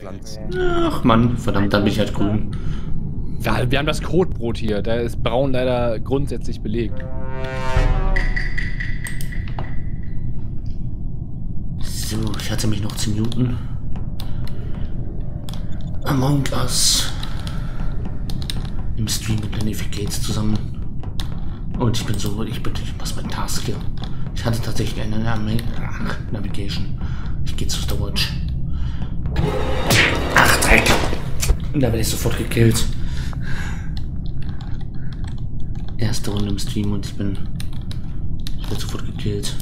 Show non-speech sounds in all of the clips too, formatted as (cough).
Glanz. Ach Mann, verdammt, dann bin ich halt grün. Ja, wir haben das Kotbrot hier. Da ist braun leider grundsätzlich belegt. So, ich hatte mich noch zu muten. Among Us. Im Stream mit Lenny Gates zusammen. Und ich bin so, ich bin, was mein Task hier. Ich hatte tatsächlich eine Navigation. Ich gehe zu Storage. Ach, Dreck! Und da werde ich sofort gekillt. Erste Runde im Stream und ich bin. Ich werde sofort gekillt.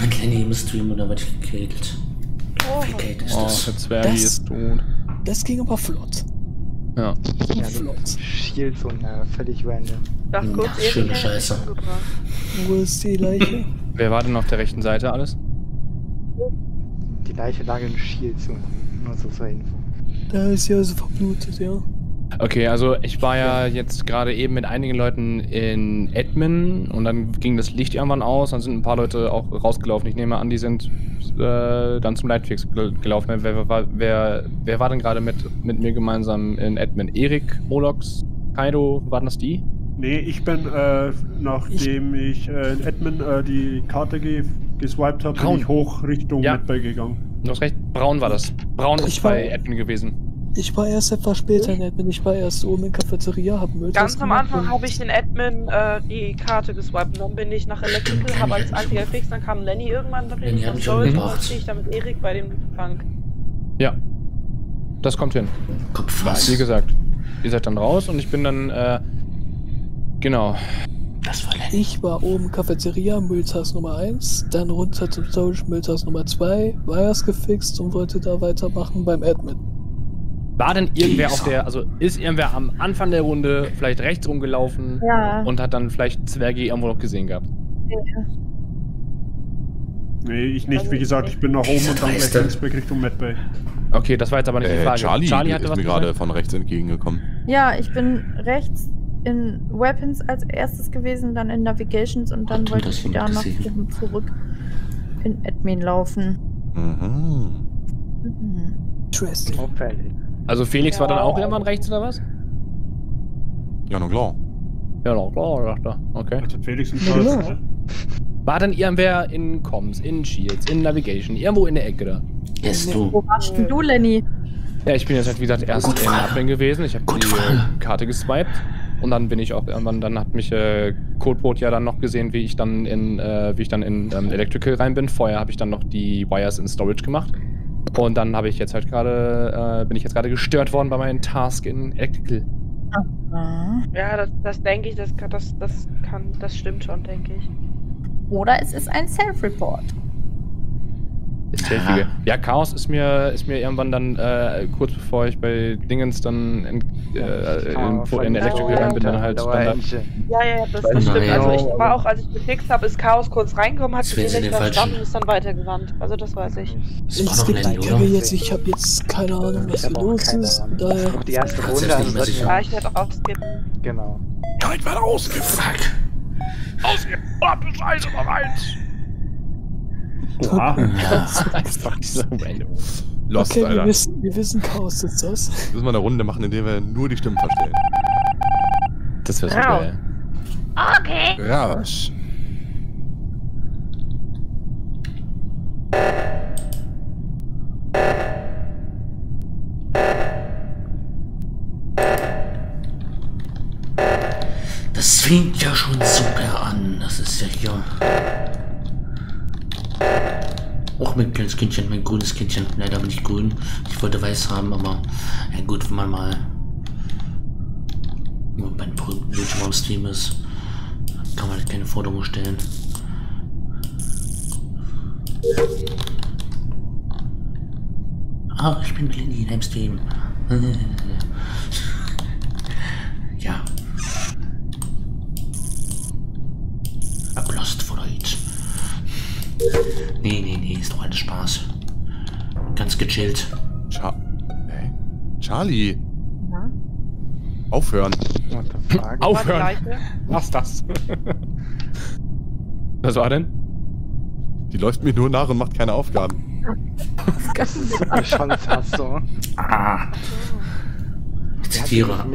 Mit Lenny im Stream und da werde ich gekillt. Wie geht ist Oh, das? der Zwergi Das- ist tot. Das ging aber flott. Ja. Ja, flott. Shield so äh, völlig random. Doch, Ja, kurz schöne Erik hat Scheiße. Wo ist die Leiche? Wer war denn auf der rechten Seite alles? Die Leiche lag in Shield so. Nur so zur Info. Da ist ja so verblutet, ja. Okay, also ich war ja jetzt gerade eben mit einigen Leuten in Admin und dann ging das Licht irgendwann aus, dann sind ein paar Leute auch rausgelaufen. Ich nehme an, die sind äh, dann zum Lightfix gel gelaufen. Wer, wer, war- wer, wer war denn gerade mit, mit mir gemeinsam in Admin? Erik, Molox, Kaido, waren das die? Nee, ich bin, äh, nachdem ich, äh, in Admin äh, die Karte ge geswiped habe, bin Braun. ich hoch Richtung Ja. Medbay gegangen. Du hast recht, Braun war das. Braun ist Ich war- bei Admin gewesen. Ich war erst etwas später nicht, bin ich war erst oben in Cafeteria, hab Müll Ganz am Anfang habe ich den Admin äh, die Karte geswiped. Dann bin ich nach Electrical, habe als einziger gefixt, dann kam Lenny irgendwann, ich und umgebracht. dann stehe ich da mit Erik bei dem Bank. Ja. Das kommt hin. Kopf was? Wie gesagt, ihr seid dann raus und ich bin dann, äh, genau. Das war Lenny. Ich war oben Cafeteria, Mülltasse Nummer 1, dann runter zum Storage, Mülltasse Nummer 2, Wires gefixt und wollte da weitermachen beim Admin. War denn irgendwer auf der, also ist irgendwer am Anfang der Runde vielleicht rechts rumgelaufen Ja. und hat dann vielleicht Zwergi irgendwo noch gesehen gehabt? Nee, ich nicht. Also Wie ich gesagt, ich bin nach oben und dann gleich linksweg Richtung Medbay. Okay, das war jetzt aber nicht die Äh, Frage. Charlie, hatte ist was mir gerade von rechts entgegengekommen. Ja, ich bin rechts in Weapons als erstes gewesen, dann in Navigations und dann wollte ich wieder nach oben zurück in Admin laufen. Mhm. Mhm. Interesting. Also Felix war dann Ja. auch irgendwann rechts oder was? Ja, na klar. Ja, na klar, dachte er. Okay. Also Felix und Ja, genau. War dann irgendwer in Comms, in Shields, in Navigation, irgendwo in der Ecke da? Yes, du. Wo warst denn du, Lenny? Ja, ich bin jetzt halt, wie gesagt, erst in. Admin gewesen. Ich habe die Frage. Karte geswiped. Und dann bin ich auch irgendwann, dann hat mich äh, Codebrot ja dann noch gesehen, wie ich dann in, äh, wie ich dann in ähm, Electrical rein bin. Vorher habe ich dann noch die Wires in Storage gemacht. Und dann habe ich jetzt halt gerade, äh, bin ich jetzt gerade gestört worden bei meinem Task in Electrical. Ja, das, das denke ich, das, kann- das, das kann, das stimmt schon, denke ich. Oder es ist ein Self-Report. Ist Ja. ja. ja, Chaos ist mir, ist mir irgendwann dann, äh, kurz bevor ich bei Dingens dann in, äh, in, in Electrical rein bin, dann halt dann da, Ja, ja, ja, das, das stimmt. Also ich Ja. war auch, als ich gefixt habe, ist Chaos kurz reingekommen, hat sich nicht verstanden und ist dann weitergewandt. Also das weiß ich. Das war Es doch gibt Lenny, die oder? Kacke jetzt, ich habe jetzt keine Ahnung, was hier los ist. Daher, Auch die erste Runde. Also nicht mehr sollten sicher. wir- Ja, ich werde auch skippen. Genau. Halt mal raus! Fuck. Oha. einfach dieser random. Lost, okay, wir Alter. wissen, wir wissen, Chaos sitzt das. Müssen wir eine Runde machen, in der wir nur die Stimmen verstellen. Das wäre so Wow. geil. Okay. Rasch. Das fängt ja schon super an. Das ist ja hier. Auch mein kleines Kindchen, mein grünes Kindchen. Leider bin ich grün. Ich wollte weiß haben, aber ja gut, wenn man mal nur bei einem berühmten Bildschirm am Stream ist, kann man halt keine Forderungen stellen. Ah, ich bin Lenny in einem Stream. (laughs) ja. Hab Lost for it. Nee, nee, nee, ist doch alles Spaß. Ganz gechillt. Cha hey? Charlie, Ja. Aufhören. (laughs) Aufhören! Was das? (laughs) Was war denn? Die läuft mir nur nach und macht keine Aufgaben. (laughs) So eine Chance hast du. Ah, ich zitiere. das?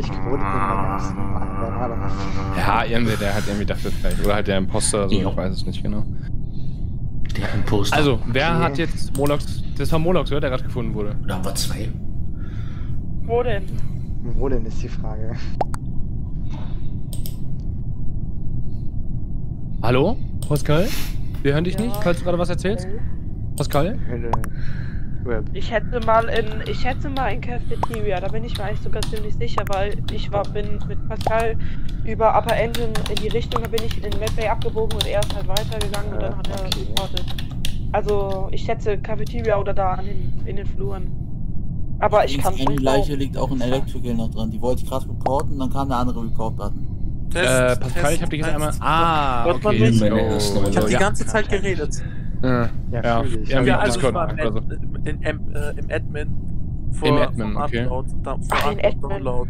Ja, irgendwie, der hat irgendwie dachte vielleicht. Oder halt der Imposter, so, ich weiß es nicht genau. Der Imposter. Also, wer Okay. hat jetzt Molox. Das war Molox, oder? Der gerade gefunden wurde. Da haben wir zwei. Wo denn? Wo denn ist die Frage? Hallo? Pascal? Wir hören dich Ja. nicht, falls du gerade was erzählst. Pascal? Hölle. Ich hätte mal in, ich hätte mal in Cafeteria, da bin ich mir eigentlich sogar ziemlich sicher, weil ich war, bin mit Pascal über Upper Engine in die Richtung, da bin ich in Medbay abgebogen und er ist halt weitergegangen und Ja, dann hat er okay. reportet. Also ich schätze Cafeteria oder da an den, in den Fluren. Aber ich kann Eine Leiche liegt auch in Electrical noch dran. Die wollte ich gerade reporten, dann kam der andere Report-Button. Äh, Pascal, ich hab dich jetzt einmal. Ah, okay. Nummer. Ich habe die ganze Zeit geredet. Ja, Ja, ja, natürlich. ja, also Discord. ich war im, Also, Ad- in, im, äh, im Admin. Vor, Im Admin, okay. Upload, da, vor Ach, Admin. Download.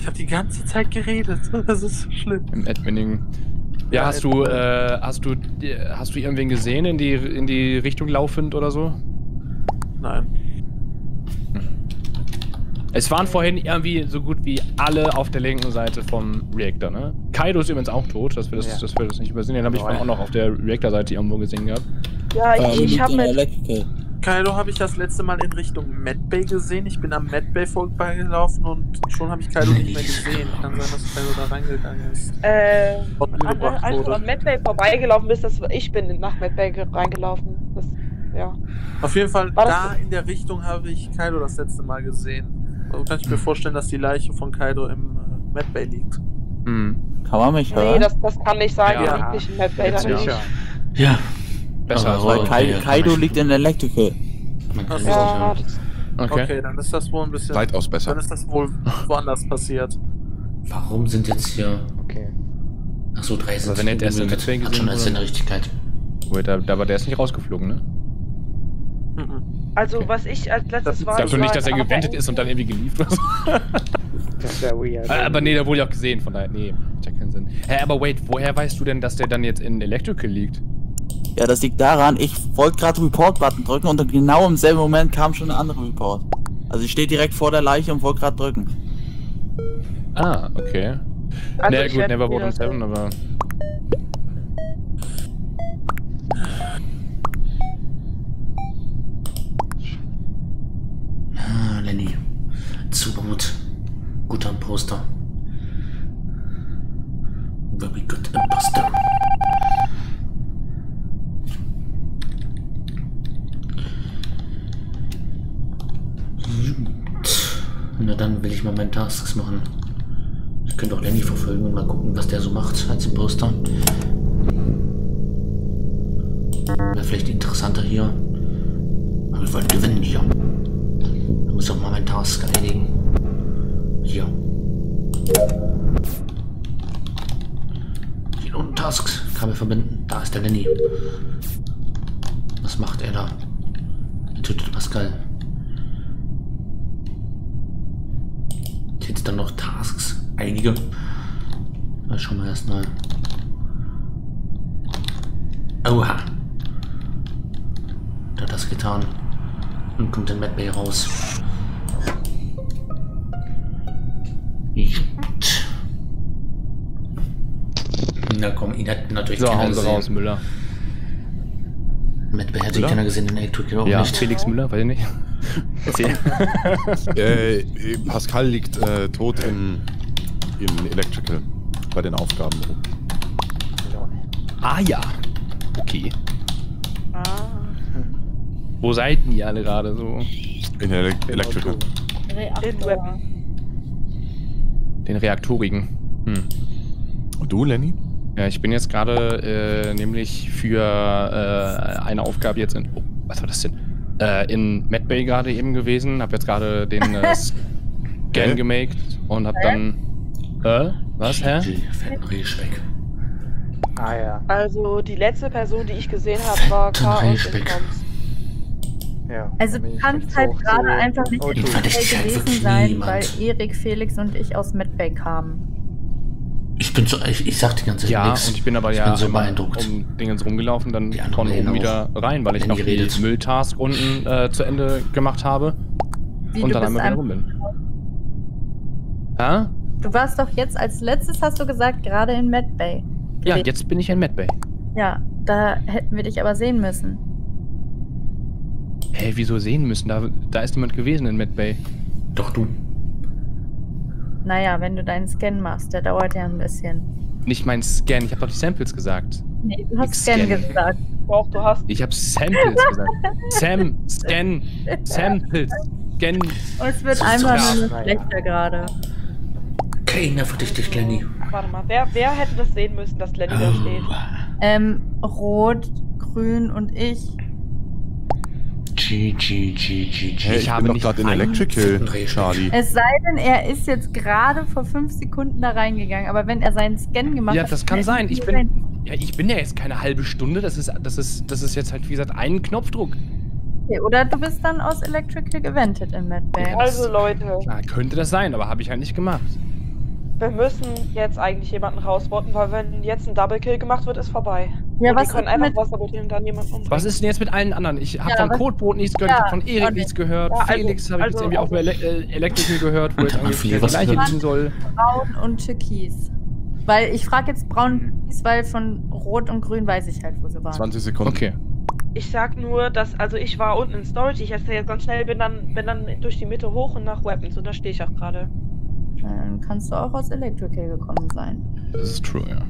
Ich habe die ganze Zeit geredet. (laughs) Das ist so schlimm. Im Admining. Ja, Ja, hast du, äh, hast du, hast du irgendwen gesehen in die, in die Richtung laufend oder so? Nein. Es waren vorhin irgendwie so gut wie alle auf der linken Seite vom Reactor, ne? Kaido ist übrigens auch tot, dass wir das, Ja. dass wir das nicht übersehen. Den habe ich vorhin auch noch auf der Reactor-Seite irgendwo gesehen gehabt. Ja, Ähm, ich, ich liegt habe in mit. Kaido habe ich das letzte Mal in Richtung Medbay gesehen. Ich bin am Medbay vorbeigelaufen und schon habe ich Kaido nicht mehr gesehen. Kann sein, dass Kaido da reingegangen ist. äh, als du an Medbay vorbeigelaufen bist, das, ich bin nach Medbay ge- reingelaufen. Das, ja. Auf jeden Fall, War da in der Richtung habe ich Kaido das letzte Mal gesehen. Also kann ich mir vorstellen, dass die Leiche von Kaido im äh, Medbay liegt. Hm. Kann man mich hören? Nee, das, das kann nicht sein, Ja. die liegt nicht in Medbay. Jetzt da liegt- Sicher. Ja. Besser als Weil oh, Kai okay, Kaido kann liegt in Electrical. Man kann Ach sich so. Ja, nicht das, Okay. Okay, dann ist das wohl ein bisschen. Weitaus besser. Dann ist das wohl woanders passiert. Warum sind jetzt hier. Okay. Achso, drei sind wenn er erst in gemutet. Medbay Hat schon gesehen als wurde. seine Richtigkeit. Wait, da, da war der ist nicht rausgeflogen, ne? Mhm. also Okay. was ich als letztes Das- war. Ich dachte ich nicht, dass er gewendet ist und dann irgendwie geliefert ist. (laughs) Das wäre weird. aber nee, da wurde ja auch gesehen, von daher, nee, hat ja keinen Sinn. Hä, aber wait, woher weißt du denn, dass der dann jetzt in Electrical liegt? Ja, das liegt daran, ich wollte gerade Report-Button drücken und dann genau im selben Moment kam schon ein anderer Report. Also ich stehe direkt vor der Leiche und wollte gerade drücken. Ah, okay. Also naja, gut, Never Seven, so- aber. Ah, Lenny. Zu gut. Guter Imposter. Very good Imposter. Na dann will ich mal meine Tasks machen. Ich könnte auch Lenny verfolgen und mal gucken, was der so macht als Imposter. Wäre vielleicht interessanter hier. Aber wir wollen gewinnen hier. Ich muss auch mal meinen Task erledigen. Hier. Hier unten Tasks. Kabel verbinden. Da ist der Lenny. Was macht er da? Er tötet Pascal. Jetzt dann noch Tasks. Einige. Na, schauen wir erstmal. Oha. Der hat das getan. Und kommt in Medbay raus. Na komm, ihn hat natürlich So, keiner hauen sie gesehen. raus, Müller. Medbay hat sich keiner gesehen, den Electric auch Ja, nicht. Felix Müller, weiß ich nicht. Erzähl. (laughs) Äh, Pascal liegt äh, tot in, in Electrical bei den Aufgaben. ah ja. Okay. Ah. Wo seid denn ihr alle gerade so? In Ele Electrical. Web. Den Reaktorigen. Hm. Und du, Lenny? Ja, ich bin jetzt gerade äh, nämlich für äh, eine Aufgabe jetzt in. Oh, was war das denn? Äh, in Medbay gerade eben gewesen. Hab jetzt gerade den äh, (laughs) Scan Hä? gemaked und hab dann. Äh? Was, hä? Rehspeck. Ah ja. Also die letzte Person, die ich gesehen habe, war Chaos in. Ja. Also du kannst halt gerade so einfach nicht in Medbay halt gewesen sein, niemand. weil Erik, Felix und ich aus Medbay kamen. Ich bin so, ich, ich sag die ganze Zeit Ja, nix. und ich bin aber ich ja bin so einmal beeindruckt. um Dingens rumgelaufen, dann von oben reden wieder rein, weil ich noch die die. Mülltask unten äh, zu Ende gemacht habe Wie, und dann einmal wieder rum bin. Hä? du warst doch jetzt als letztes, hast du gesagt, gerade in Medbay. Ja, gewesen. jetzt bin ich in Medbay. Ja, da hätten wir dich aber sehen müssen. Hey, wieso sehen müssen? Da, da ist niemand gewesen in Medbay. Doch du. Naja, wenn du deinen Scan machst, der dauert ja ein bisschen. Nicht mein Scan, ich habe doch die Samples gesagt. Nee, du hast Ich Scan scanne. gesagt. Doch, du hast. Ich habe Samples gesagt. Sam, Scan, Samples, Scan. Und es wird einfach nur schlechter gerade. Keiner verdächtigt Lenny. Warte mal, wer, wer hätte das sehen müssen, dass Lenny da steht? Oh. Ähm, Rot, Grün und ich. G, G, G, G, G. Hey, ich, Ich habe bin doch nicht gerade in einen Electrical, (laughs) Charlie. Es sei denn, er ist jetzt gerade vor fünf Sekunden da reingegangen, aber wenn er seinen Scan gemacht Ja, hat. das kann hätten sein. Ich bin, ja, ich bin ja jetzt keine halbe Stunde. Das ist, das ist, das ist jetzt halt, wie gesagt, ein Knopfdruck. Okay, oder du bist dann aus Electrical gewendet in Medbay. Ja. Also Leute, Klar, könnte das sein, aber habe ich halt nicht gemacht. Wir müssen jetzt eigentlich jemanden rausbotten, weil wenn jetzt ein Double Kill gemacht wird, ist vorbei. Ja, und was die können ist einfach mit- was sabotieren und dann jemanden umbringen. Was ist denn jetzt mit allen anderen? Ich habe Ja, von was- Codebrot nichts gehört, ich Ja, habe von Erik okay. nichts gehört, Ja, also- Felix habe ich jetzt also- irgendwie auch bei Ele äh, Electrical gehört, wo Und jetzt angeblich viel der gleiche liegen soll. Braun und Türkis. Weil ich frage jetzt Braun und Türkis, weil von Rot und Grün weiß ich halt, wo sie waren. 20 Sekunden. Okay. Ich sag nur, dass, also ich war unten in Storage, ich jetzt ganz schnell, bin dann, bin dann durch die Mitte hoch und nach Weapons und da stehe ich auch gerade. Dann kannst du auch aus Electrical gekommen sein. Das ist true, ja.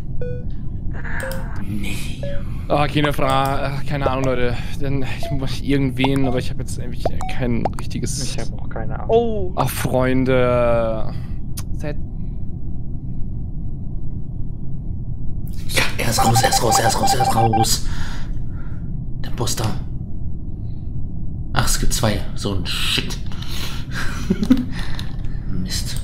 Nee. Ah, keine Frage, ach, keine Ahnung, Leute. Denn ich muss irgendwen, aber ich habe jetzt irgendwie kein richtiges. Ich habe auch keine Ahnung. Oh, Ach, Freunde. Seid Ja, er ist raus, er ist raus, er ist raus, er ist raus. Der Poster. Ach, es gibt zwei. So ein Shit. (laughs) Mist.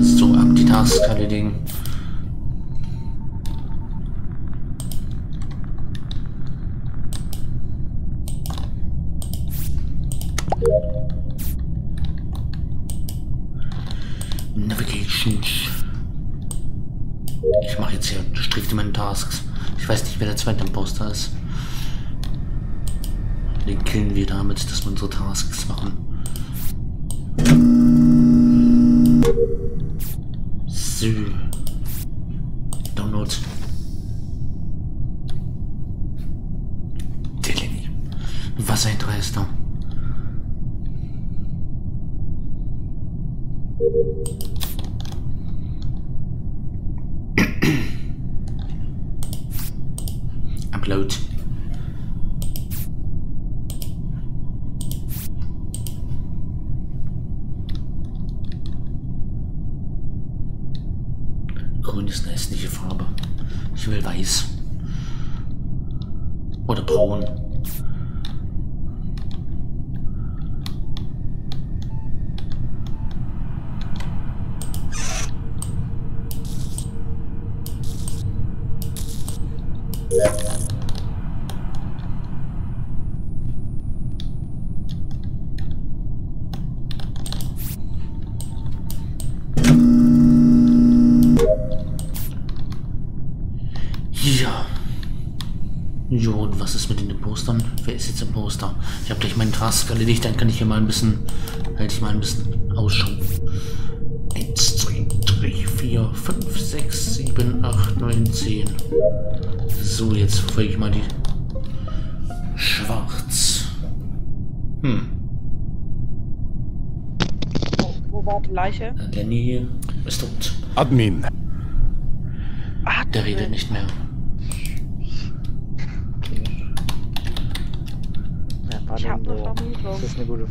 So, ab die Task erledigen. Navigations. Ich mache strikt meine Tasks. Ich weiß nicht, wer der zweite Imposter ist. Den killen wir damit, dass wir unsere Tasks machen. So. Download. Der Lenny. Was ein Dreister. Upload. Grün ist eine hässliche Farbe. Ich will weiß. Oder braun. Ja. Jo, und was ist mit den Impostern? Wer ist jetzt Imposter? Ich habe gleich meinen Task erledigt, dann kann ich hier mal ein bisschen, halte ich mal ein bisschen Ausschau. 1, 2, 3, 4, 5, 6, 7, 8, 9, 10. So, jetzt verfolge ich mal die Schwarz. Hm, wo war die Leiche? Lenny ist tot. Admin. Ah, Der redet nicht mehr. Okay. Ja, war Ich hab denn eine Vermutung. Das ist eine gute.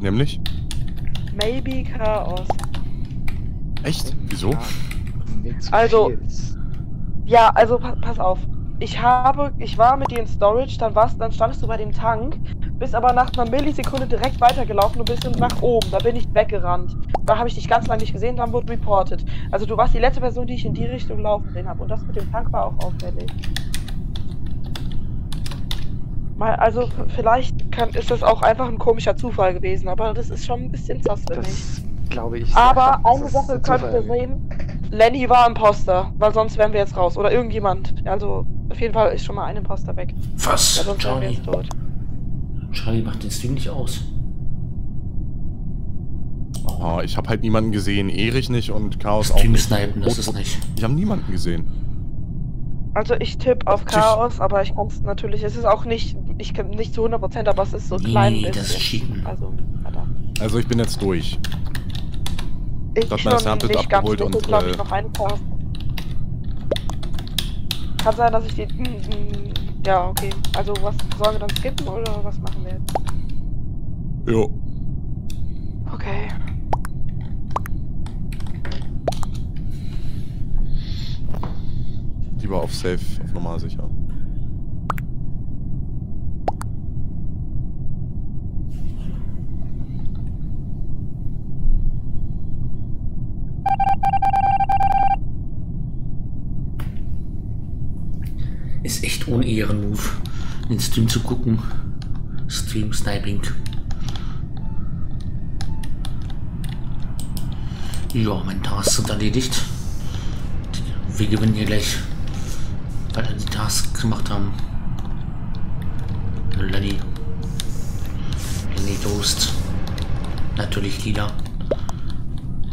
Nämlich? Maybe Chaos. Echt? Wieso? Ja, Also-. Ja, also pa pass auf. Ich habe, ich war mit dir in Storage, dann warst, dann standest du bei dem Tank. bist aber nach einer Millisekunde direkt weitergelaufen und bist nach oben. Da bin ich weggerannt. Da habe ich dich ganz lange nicht gesehen, dann wurde reported. Also du warst die letzte Person, die ich in die Richtung laufen sehen habe. Und das mit dem Tank war auch auffällig. Mal, also vielleicht kann, ist das auch einfach ein komischer Zufall gewesen, aber das ist schon ein bisschen sass für mich. Das glaube ich. Aber Das eine Sache ein könnt ihr Zufall. sehen. Lenny war Imposter, weil sonst wären wir jetzt raus. Oder irgendjemand. Also auf jeden Fall ist schon mal ein Imposter weg. Was? Ja, sonst wären wir Charlie. jetzt tot. Charlie macht den Stream nicht aus. Oh, ich habe halt niemanden gesehen. Erich nicht und Chaos auch Stream nicht. snipen, das ist nicht. Ich habe niemanden gesehen. Also ich tippe auf Chaos, aber ich kann es natürlich, es ist auch nicht, ich kann nicht zu 100%, aber es ist so Nee, klein nee, das ist Cheaten. Also. Also ich bin jetzt durch. Ich Samples nicht ganz, abgeholt ich und, glaube ich äh, noch eine Task. Kann sein, dass ich die, hm, hm, ja, okay. Also was, sollen wir dann skippen oder was machen wir jetzt? Jo. Okay. Lieber auf Safe, auf normal sicher. Echt ohne Ehrenmove, den Stream zu gucken. Stream Sniping. Ja, mein Tasks sind erledigt. Wir gewinnen hier gleich, weil wir die Tasks gemacht haben. Lenny. Lenny Toast. Natürlich Lila.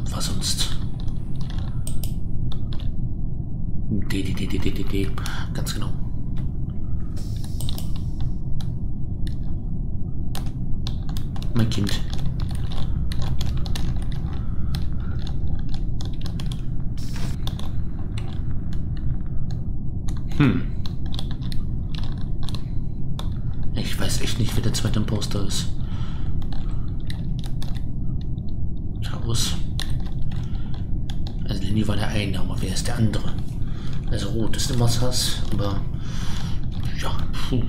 Was sonst? D, D, D, D, D, D, D. Ganz genau. Mein Kind. Hm. Ich weiß echt nicht, wer der zweite Imposter ist. Chaos. Also Lenny war der eine, aber wer ist der andere? Also rot ist immer Sass, aber ja, puh,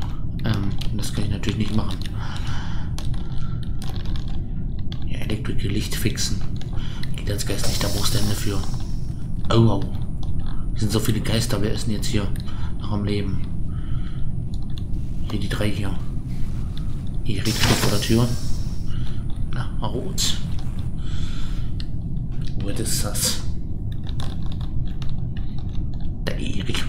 ähm, das kann ich natürlich nicht machen. Ja, Electrical Licht fixen. Geht als Geist nicht, da brauchst du Hände für. Oh, oh. Es sind so viele Geister, wer ist denn jetzt hier noch am Leben? Hier die drei hier. Hier steht vor der Tür. Na, rot. Wo ist das? Erik.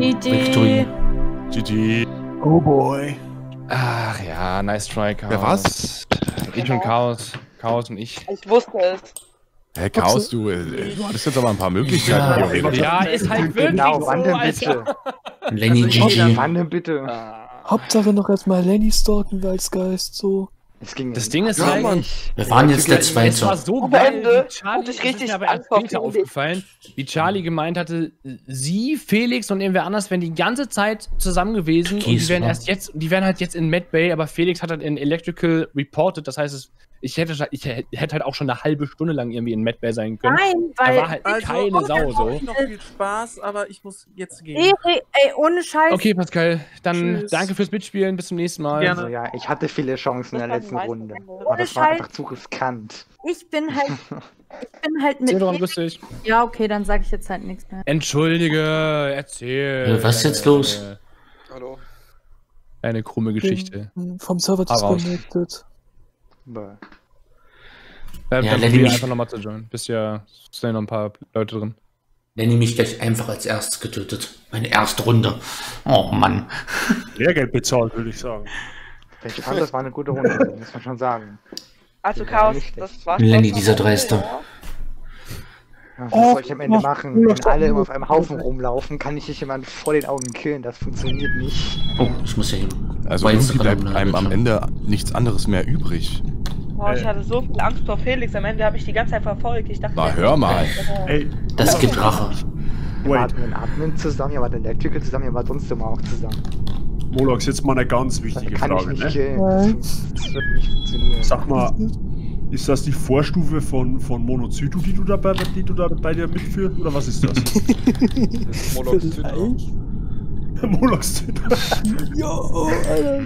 Idee. GG. Oh boy. Ach ja, nice try, Chaos. Wer war's? Ich und Chaos. Chaos und ich. Ich wusste es. Hä, Chaos, du, äh, du hattest jetzt aber ein paar Möglichkeiten. Ja. Ja, ist halt wirklich Genau, so, wann denn Alter. (laughs) Lenny GG. wann denn bitte? Hauptsache noch erstmal Lenny stalken als Geist, so. Es ging Das Ding ist Ja, halt, Mann. Wir waren jetzt der es war Zweite. so Am geil, Ende wie Charlie, ich das ist richtig mir aber erst später aufgefallen, wie Charlie gemeint hatte, sie, Felix und irgendwer anders wären die ganze Zeit zusammen gewesen und Kies, die wären oder? erst jetzt, die wären halt jetzt in Mad Bay, aber Felix hat halt in Electrical reported, das heißt, es, ich hätte, ich hätte halt auch schon eine halbe Stunde lang irgendwie in Mad Bay sein können. Nein, Da weil. war halt keine okay, Sau so. ich noch viel Spaß, aber ich muss jetzt gehen. Ey, ey, ey, ohne Scheiß. Okay, Pascal, dann Tschüss. danke fürs Mitspielen, bis zum nächsten Mal. Gerne. Also ja, ich hatte viele Chancen in der letzten Runde. Aber das war einfach zu riskant. Ich bin halt. (laughs) Ich bin halt mit. Erik- grüß dich. Ja, okay, dann sage ich jetzt halt nichts mehr. Entschuldige, erzähl. Was ist jetzt los? Hallo. Eine krumme Geschichte. Bin Vom Server disconnected. Bäh. Äh, Ja, dann Lenny probier mich- einfach nochmal zu joinen. Bist ja, sind ja noch ein paar Leute drin. Lenny mich gleich einfach als erstes getötet. Meine erste Runde. Oh Mann. (laughs) Lehrgeld bezahlt, würde ich sagen. Ich fand, das war eine gute Runde, muss man schon sagen. Also Chaos, das war Lenny, dieser Dreister. Ja. Ja, was Oh, soll ich am Ende machen? Wenn alle immer auf einem Haufen rumlaufen, kann ich nicht jemanden vor den Augen killen. Das funktioniert nicht. Oh, ich muss ja hin. Also War irgendwie bleibt eine einem am. Ende nichts anderes mehr übrig. Boah, ich Äh. hatte so viel Angst vor Felix. Am Ende habe ich die ganze Zeit verfolgt. Ich dachte, Na, der- hör mal. Ey, Das gibt Rache. Wait. den Admin zusammen, ihr wart Electrical zusammen, ihr wart sonst immer auch zusammen. Molox, jetzt mal eine ganz wichtige kann ich Frage, nicht ne? Das, das wird nicht funktionieren. Sag mal, Ist das die Vorstufe von, von Monozyto, die du, da bei, die du da bei dir mitführst? Oder was ist das? (laughs) Vielleicht. Moloxzyto. Jo, Alter,